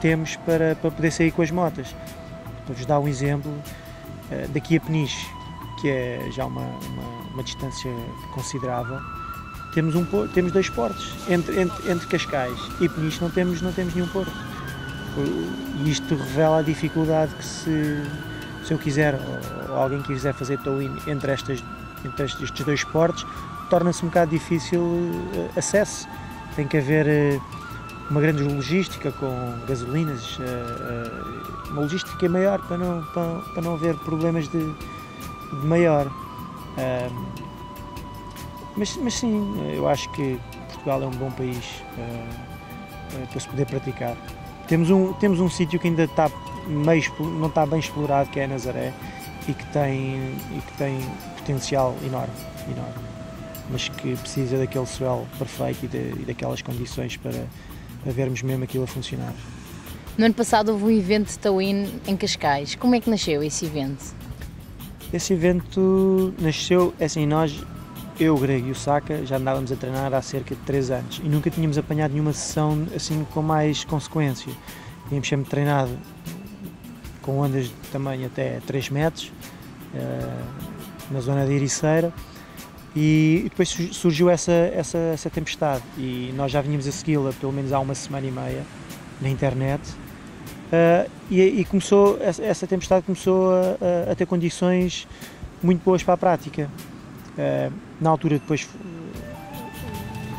temos para, para poder sair com as motas. Para vos dar um exemplo, eh, daqui a Peniche, que é já uma, uma, uma distância considerável, temos, um, temos dois portos. Entre, entre, entre Cascais e Peniche não temos, não temos nenhum porto. E isto revela a dificuldade que se, se eu quiser, ou, alguém quiser fazer tow-in entre, estas, entre estes dois portos, torna-se um bocado difícil uh, acesso. Tem que haver uh, uma grande logística com gasolinas, uh, uma logística maior para não, para, para não haver problemas de, de maior. mas, mas sim, eu acho que Portugal é um bom país para se poder praticar. Temos um, temos um sítio que ainda está meio, não está bem explorado, que é Nazaré, e que tem, e que tem potencial enorme, enorme, mas que precisa daquele suelo perfeito e, de, e daquelas condições para, para vermos mesmo aquilo a funcionar. No ano passado houve um evento de Tawin em Cascais. Como é que nasceu esse evento? Esse evento nasceu, é assim, nós, eu, o Grego e o Saka, já andávamos a treinar há cerca de 3 anos e nunca tínhamos apanhado nenhuma sessão assim com mais consequência. Tínhamos sempre treinado com ondas de tamanho até 3 metros, uh, na zona de Ericeira, e, depois surgiu essa, essa, essa tempestade. E nós já vínhamos a segui-la pelo menos há uma semana e meia na internet. Uh, e, e, começou, essa, tempestade começou a, a, ter condições muito boas para a prática. Uh, na altura depois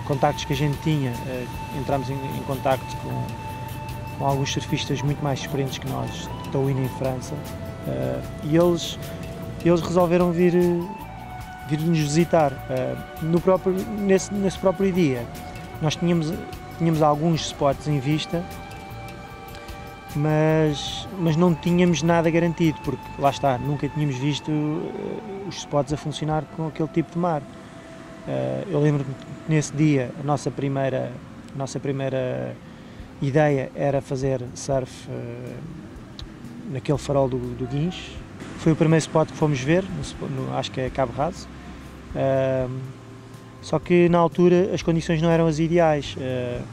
contactos que a gente tinha, uh, entramos em, em contacto com, com alguns surfistas muito mais experientes que nós, estou indo em França, e eles, eles resolveram vir, vir nos visitar uh, no próprio, nesse, nesse próprio dia. Nós tínhamos, tínhamos alguns spots em vista, mas, mas não tínhamos nada garantido, porque lá está, nunca tínhamos visto uh, os spots a funcionar com aquele tipo de mar. eu lembro que nesse dia a nossa primeira, a nossa primeira ideia era fazer surf naquele farol do, do Guincho. Foi o primeiro spot que fomos ver, no, no, acho que é Cabo Raso. Uh, só que na altura as condições não eram as ideais, uh,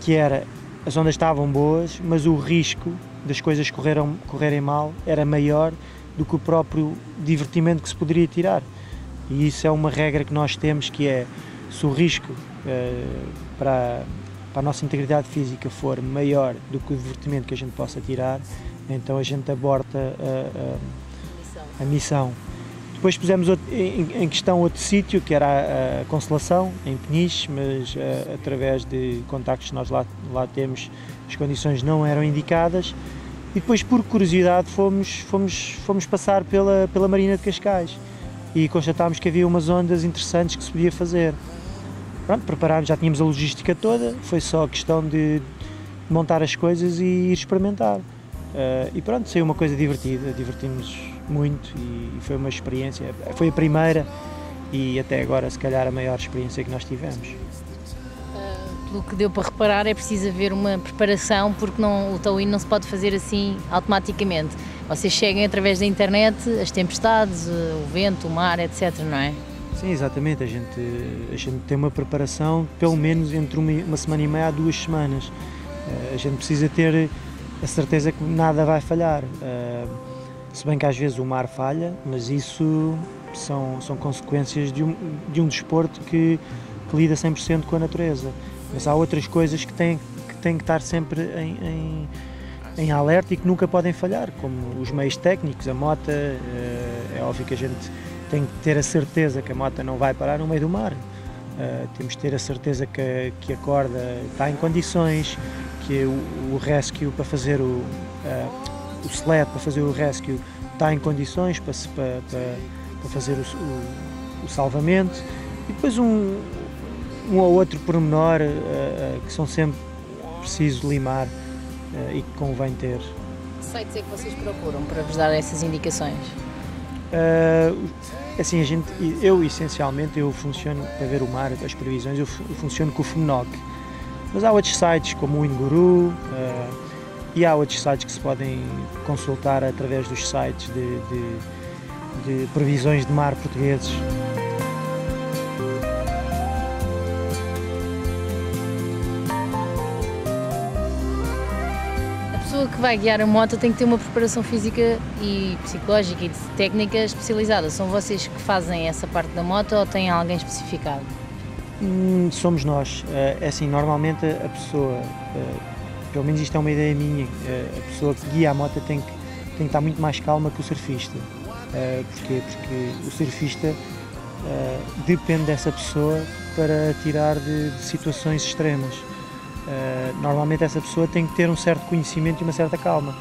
que era as ondas estavam boas, mas o risco das coisas correram, correrem mal era maior do que o próprio divertimento que se poderia tirar. E isso é uma regra que nós temos que é se o risco uh, para para a nossa integridade física for maior do que o divertimento que a gente possa tirar, então a gente aborta a, a, a missão. Depois pusemos outro, em, em, questão outro sítio, que era a, a, Consolação, em Peniche, mas a, através de contactos que nós lá, lá temos, as condições não eram indicadas. E depois, por curiosidade, fomos, fomos, fomos passar pela, pela Marina de Cascais e constatámos que havia umas ondas interessantes que se podia fazer pronto, preparámos, já tínhamos a logística toda, foi só questão de montar as coisas e ir experimentar. Uh, e pronto, saiu uma coisa divertida, divertimos muito e foi uma experiência, foi a primeira e até agora se calhar a maior experiência que nós tivemos. Uh, pelo que deu para reparar é preciso haver uma preparação porque não, o towing não se pode fazer assim automaticamente. Vocês chegam através da internet, as tempestades, o vento, o mar, etc, não é? Sim, exatamente. A gente, a gente tem uma preparação pelo menos entre uma, uma semana e meia a duas semanas. Uh, a gente precisa ter a certeza que nada vai falhar. Uh, se bem que às vezes o mar falha, mas isso são, são consequências de um, de um desporto que, que lida 100% com a natureza. Mas há outras coisas que têm que, têm que estar sempre em, em, em alerta e que nunca podem falhar, como os meios técnicos, a moto. Uh, é óbvio que a gente tem que ter a certeza que a moto não vai parar no meio do mar. Uh, temos que ter a certeza que, que a corda está em condições, que o, o rescue para fazer o, uh, o sled para fazer o rescue está em condições para, para, para fazer o, o, o, salvamento e depois um, um ou outro pormenor uh, que são sempre preciso limar e que convém ter. Que sites é que vocês procuram para vos dar essas indicações? Uh, assim, a gente, eu essencialmente eu funciono para ver o mar, as previsões, eu funciono com o FUNOC. Mas há outros sites como o Inguru uh, e há outros sites que se podem consultar através dos sites de, de, de previsões de mar portugueses. Que vai guiar a moto tem que ter uma preparação física e psicológica e técnica especializada. São vocês que fazem essa parte da moto ou tem alguém especificado? Hum, somos nós. É assim, normalmente a pessoa, pelo menos isto é uma ideia minha, a pessoa que guia a moto tem que, tem que estar muito mais calma que o surfista. Porquê? Porque o surfista depende dessa pessoa para tirar de, de situações extremas. Uh, normalmente essa pessoa tem que ter um certo conhecimento e uma certa calma.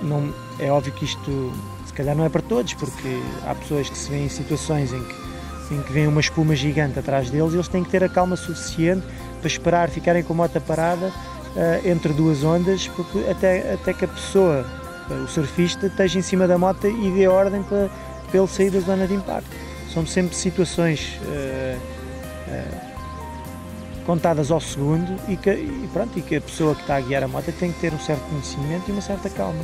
Não, é óbvio que isto se calhar não é para todos, porque há pessoas que se veem em situações em que, em que vem uma espuma gigante atrás deles e eles têm que ter a calma suficiente para esperar, ficarem com a moto parada uh, entre duas ondas, porque até, até que a pessoa, o surfista, esteja em cima da moto e dê ordem para, para ele sair da zona de impacto. São sempre situações uh, contadas ao segundo e que, e pronto, e que a pessoa que está a guiar a moto tem que ter um certo conhecimento e uma certa calma.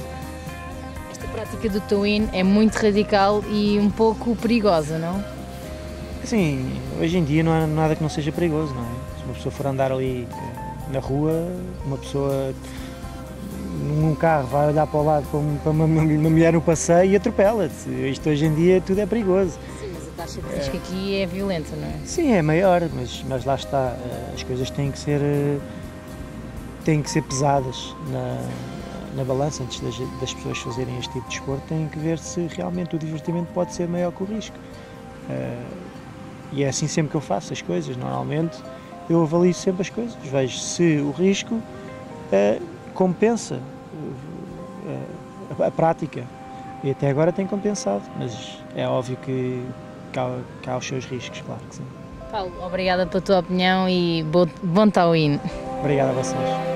Esta prática do tow-in é muito radical e um pouco perigosa, não? Sim, hoje em dia não há nada que não seja perigoso, não é? Se uma pessoa for andar ali na rua, uma pessoa num carro vai olhar para o lado para uma, uma mulher no passeio e atropela-te. Isto hoje em dia tudo é perigoso de risco aqui é violenta, não é? Sim, é maior, mas, mas lá está, eh, as coisas têm que ser, eh, têm que ser pesadas na, na balança antes das, das pessoas fazerem este tipo de desporto, têm que ver se realmente o divertimento pode ser maior que o risco. Eh, e é assim sempre que eu faço as coisas, normalmente eu avalio sempre as coisas, vejo se o risco compensa a prática. E até agora tem compensado, mas é óbvio que que há, que há os seus riscos, claro que sim. Paulo, obrigada pela tua opinião e bom, bom Obrigado a vocês.